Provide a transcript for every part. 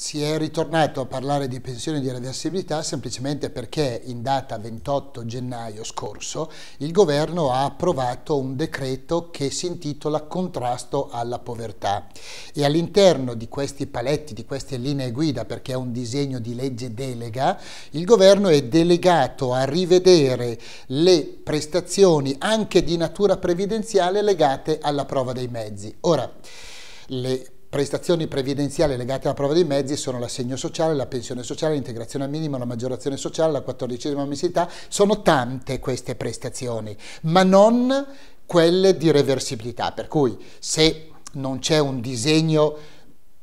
Si è ritornato a parlare di pensioni di reversibilità semplicemente perché in data 28 gennaio scorso il governo ha approvato un decreto che si intitola Contrasto alla povertà e all'interno di questi paletti, di queste linee guida, perché è un disegno di legge delega, il governo è delegato a rivedere le prestazioni anche di natura previdenziale legate alla prova dei mezzi. Ora, le prestazioni previdenziali legate alla prova dei mezzi sono l'assegno sociale, la pensione sociale, l'integrazione al minimo, la maggiorazione sociale, la quattordicesima mensilità, sono tante queste prestazioni, ma non quelle di reversibilità, per cui se non c'è un disegno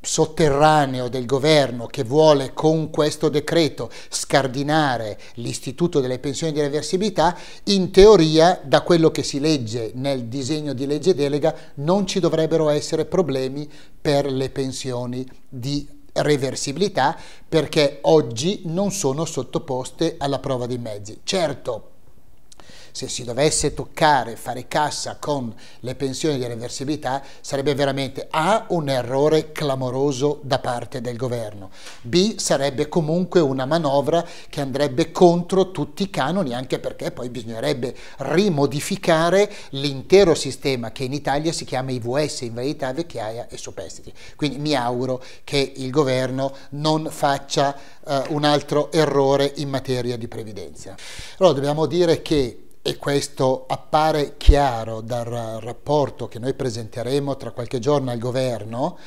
sotterraneo del governo che vuole con questo decreto scardinare l'istituto delle pensioni di reversibilità, in teoria da quello che si legge nel disegno di legge delega non ci dovrebbero essere problemi per le pensioni di reversibilità perché oggi non sono sottoposte alla prova dei mezzi. Certo, se si dovesse toccare, fare cassa con le pensioni di reversibilità, sarebbe veramente A, un errore clamoroso da parte del governo, B, sarebbe comunque una manovra che andrebbe contro tutti i canoni, anche perché poi bisognerebbe rimodificare l'intero sistema che in Italia si chiama IVS, invalidità, vecchiaia e superstiti. Quindi mi auguro che il governo non faccia uh, un altro errore in materia di previdenza. Allora dobbiamo dire che e questo appare chiaro dal rapporto che noi presenteremo tra qualche giorno al governo,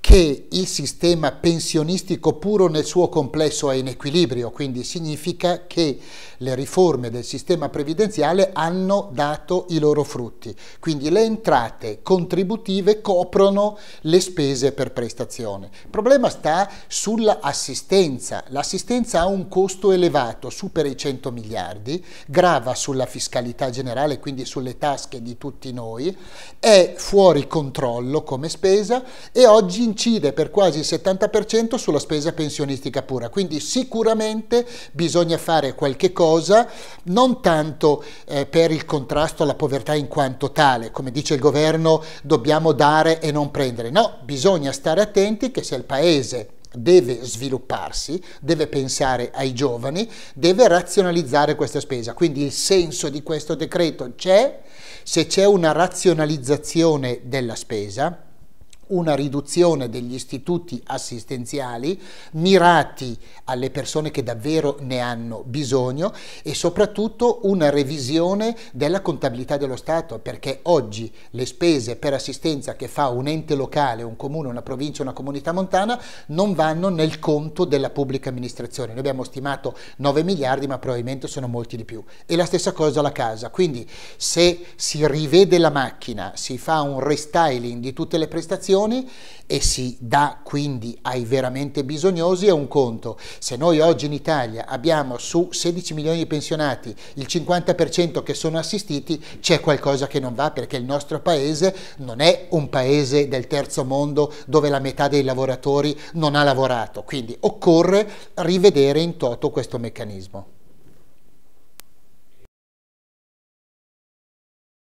che il sistema pensionistico puro nel suo complesso è in equilibrio, quindi significa che le riforme del sistema previdenziale hanno dato i loro frutti, quindi le entrate contributive coprono le spese per prestazione. Il problema sta sull'assistenza, l'assistenza ha un costo elevato, supera i 100 miliardi, grava sulla fiscalità, fiscalità generale, quindi sulle tasche di tutti noi, è fuori controllo come spesa e oggi incide per quasi il 70% sulla spesa pensionistica pura. Quindi sicuramente bisogna fare qualche cosa, non tanto eh, per il contrasto alla povertà in quanto tale, come dice il governo dobbiamo dare e non prendere, no, bisogna stare attenti che se il Paese deve svilupparsi, deve pensare ai giovani, deve razionalizzare questa spesa. Quindi il senso di questo decreto c'è, se c'è una razionalizzazione della spesa, una riduzione degli istituti assistenziali mirati alle persone che davvero ne hanno bisogno e soprattutto una revisione della contabilità dello Stato perché oggi le spese per assistenza che fa un ente locale, un comune, una provincia, una comunità montana non vanno nel conto della pubblica amministrazione. Noi abbiamo stimato 9 miliardi ma probabilmente sono molti di più. E la stessa cosa la casa. Quindi se si rivede la macchina, si fa un restyling di tutte le prestazioni prestazioni e si dà quindi ai veramente bisognosi è un conto. Se noi oggi in Italia abbiamo su 16 milioni di pensionati il 50% che sono assistiti, c'è qualcosa che non va perché il nostro paese non è un paese del terzo mondo dove la metà dei lavoratori non ha lavorato, quindi occorre rivedere in toto questo meccanismo.